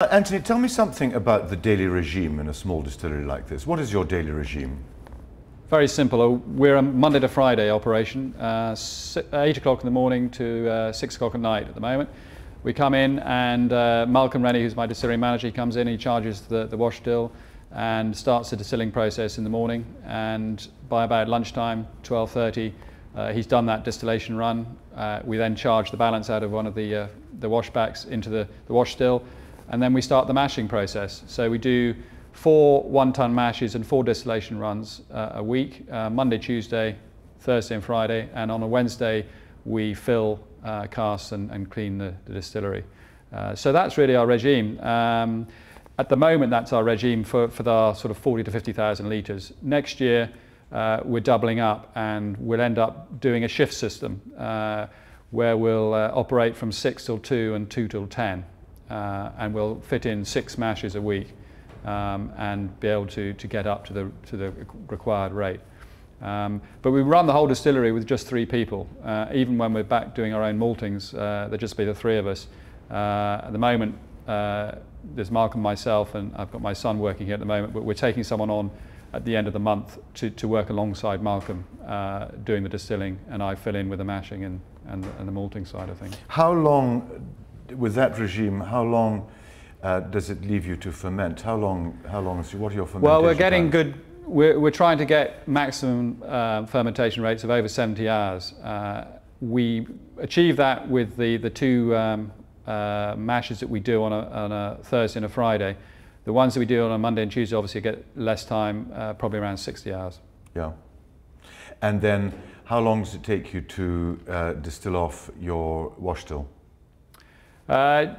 Uh, Anthony, tell me something about the daily regime in a small distillery like this. What is your daily regime? Very simple. Uh, we're a Monday to Friday operation, uh, 8 o'clock in the morning to uh, 6 o'clock at night at the moment. We come in and uh, Malcolm Rennie, who's my distillery manager, he comes in, he charges the, the wash still and starts the distilling process in the morning. And by about lunchtime, 12.30, uh, he's done that distillation run. Uh, we then charge the balance out of one of the, uh, the washbacks into the, the wash still and then we start the mashing process. So we do four one-ton mashes and four distillation runs uh, a week, uh, Monday, Tuesday, Thursday and Friday, and on a Wednesday we fill uh, and, and clean the, the distillery. Uh, so that's really our regime. Um, at the moment, that's our regime for, for sort of 40 to 50,000 litres. Next year, uh, we're doubling up and we'll end up doing a shift system uh, where we'll operate from 6 till 2 and 2 till 10 uh, and we'll fit in six mashes a week um, and be able to, to get up to the, to the required rate. Um, but we run the whole distillery with just three people. Uh, even when we're back doing our own maltings, uh, there'll just be the three of us. Uh, at the moment, uh, there's Malcolm, myself, and I've got my son working here at the moment, but we're taking someone on at the end of the month to, to work alongside Malcolm uh, doing the distilling, and I fill in with the mashing and, and, and the malting side of things. How long with that regime, how long uh, does it leave you to ferment? How long? How long is what are your fermentation? Well, we're getting good. We're, we're trying to get maximum uh, fermentation rates of over 70 hours. Uh, we achieve that with the the two um, uh, mashes that we do on a, on a Thursday and a Friday. The ones that we do on a Monday and Tuesday obviously get less time, uh, probably around 60 hours. Yeah. And then, how long does it take you to uh, distill off your wash still? Uh,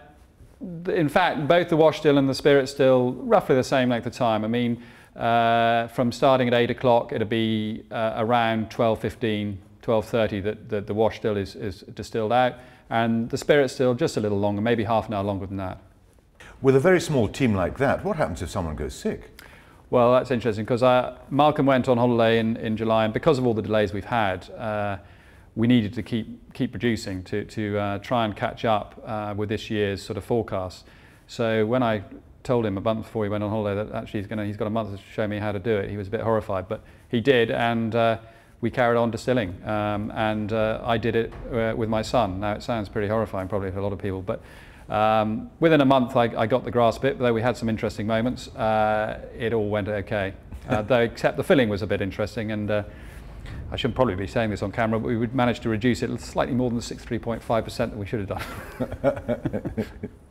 in fact, both the wash still and the spirit still roughly the same length of time. I mean, uh, from starting at 8 o'clock, it'll be uh, around 12.15, 12.30 that, that the wash still is, is distilled out, and the spirit still just a little longer, maybe half an hour longer than that. With a very small team like that, what happens if someone goes sick? Well, that's interesting because uh, Malcolm went on holiday in, in July, and because of all the delays we've had, uh, we needed to keep keep producing to to uh, try and catch up uh, with this year's sort of forecast. So when I told him a month before he went on holiday that actually he's going he's got a month to show me how to do it, he was a bit horrified, but he did, and uh, we carried on distilling. Um, and uh, I did it uh, with my son. Now it sounds pretty horrifying, probably for a lot of people, but. Um, within a month, I, I, got the grasp of it, though we had some interesting moments. Uh, it all went okay, though except the filling was a bit interesting, and I shouldn't probably be saying this on camera, but we would manage to reduce it slightly more than the 63.5% that we should have done.